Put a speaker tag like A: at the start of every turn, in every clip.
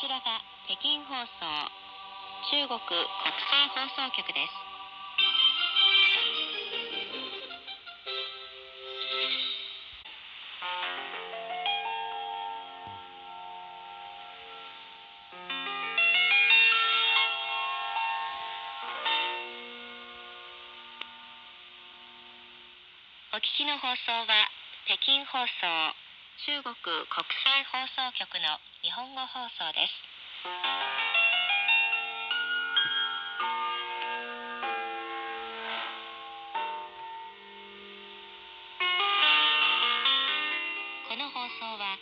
A: ちらが北京放送中国国際放送局です。お聞きの放送は北京放送。中国国際放送局の日本語放送です。この放送は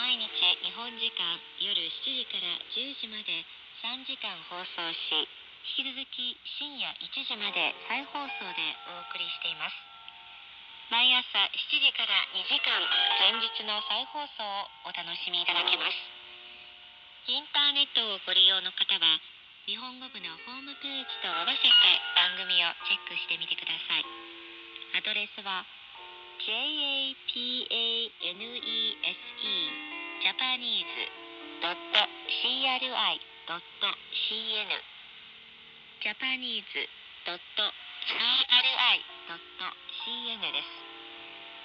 A: 毎日日本時間夜7時から10時まで3時間放送し引き続き深夜1時まで再放送でお送りしています。毎朝7時から2時間前日の再放送をお楽しみいただけますインターネットをご利用の方は日本語部のホームページと合わせて番組をチェックしてみてくださいアドレスは japanese japanese.cri.cn japanese. IRI.CN です。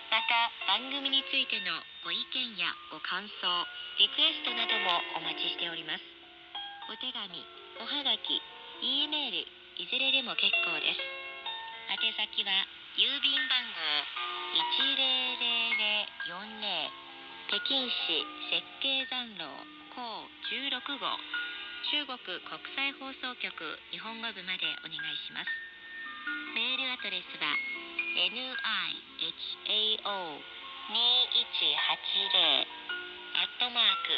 A: また番組についてのご意見やご感想リクエストなどもお待ちしております。お手紙おはがき E メールいずれでも結構です。宛先は郵便番号10040北京市設計残廊高16号。中国国際放送局日本語部までお願いします。メールアドレスは nihao2180 アットマーク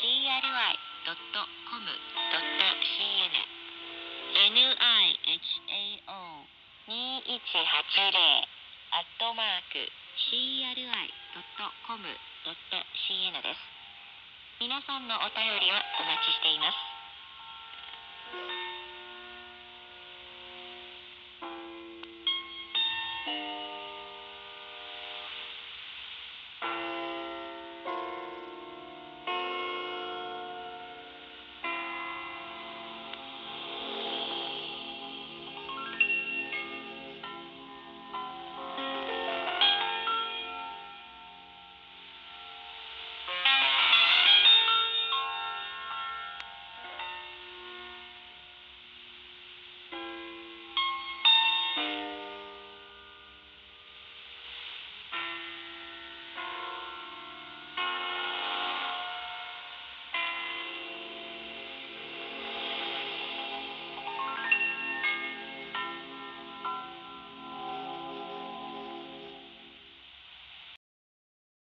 A: cri.com.cn nihao2180 アットマーク cri.com.cn です。皆さんのお便りをお待ちしています。